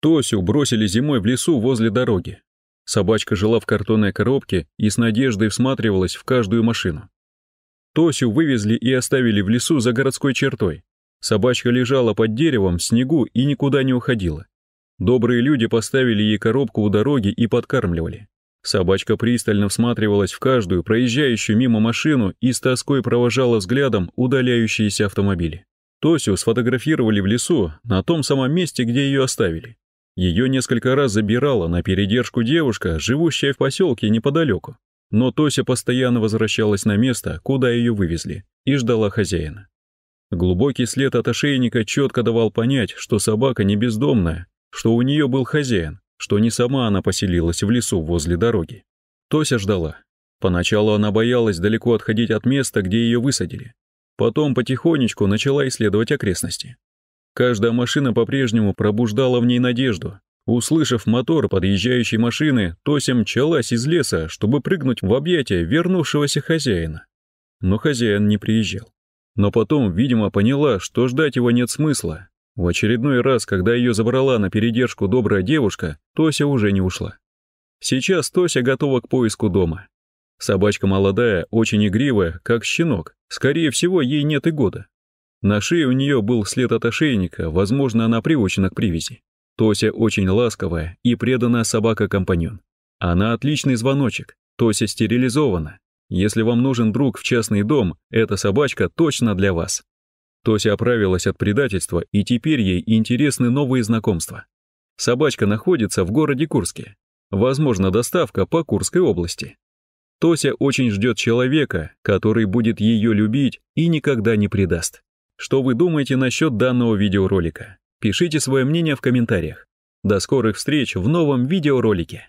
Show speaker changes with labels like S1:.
S1: Тосю бросили зимой в лесу возле дороги. Собачка жила в картонной коробке и с надеждой всматривалась в каждую машину. Тосю вывезли и оставили в лесу за городской чертой. Собачка лежала под деревом в снегу и никуда не уходила. Добрые люди поставили ей коробку у дороги и подкармливали. Собачка пристально всматривалась в каждую проезжающую мимо машину и с тоской провожала взглядом удаляющиеся автомобили. Тосю сфотографировали в лесу, на том самом месте, где ее оставили. Ее несколько раз забирала на передержку девушка, живущая в поселке неподалеку. Но Тося постоянно возвращалась на место, куда ее вывезли, и ждала хозяина. Глубокий след от ошейника четко давал понять, что собака не бездомная, что у нее был хозяин, что не сама она поселилась в лесу возле дороги. Тося ждала. Поначалу она боялась далеко отходить от места, где ее высадили. Потом потихонечку начала исследовать окрестности. Каждая машина по-прежнему пробуждала в ней надежду. Услышав мотор подъезжающей машины, Тося мчалась из леса, чтобы прыгнуть в объятия вернувшегося хозяина. Но хозяин не приезжал. Но потом, видимо, поняла, что ждать его нет смысла. В очередной раз, когда ее забрала на передержку добрая девушка, Тося уже не ушла. Сейчас Тося готова к поиску дома. Собачка молодая, очень игривая, как щенок. Скорее всего, ей нет и года. На шее у нее был след от ошейника, возможно, она приучена к привязи. Тося очень ласковая и преданная собака-компаньон. Она отличный звоночек, Тося стерилизована. Если вам нужен друг в частный дом, эта собачка точно для вас. Тося оправилась от предательства, и теперь ей интересны новые знакомства. Собачка находится в городе Курске. Возможно, доставка по Курской области. Тося очень ждет человека, который будет ее любить и никогда не предаст. Что вы думаете насчет данного видеоролика? Пишите свое мнение в комментариях. До скорых встреч в новом видеоролике.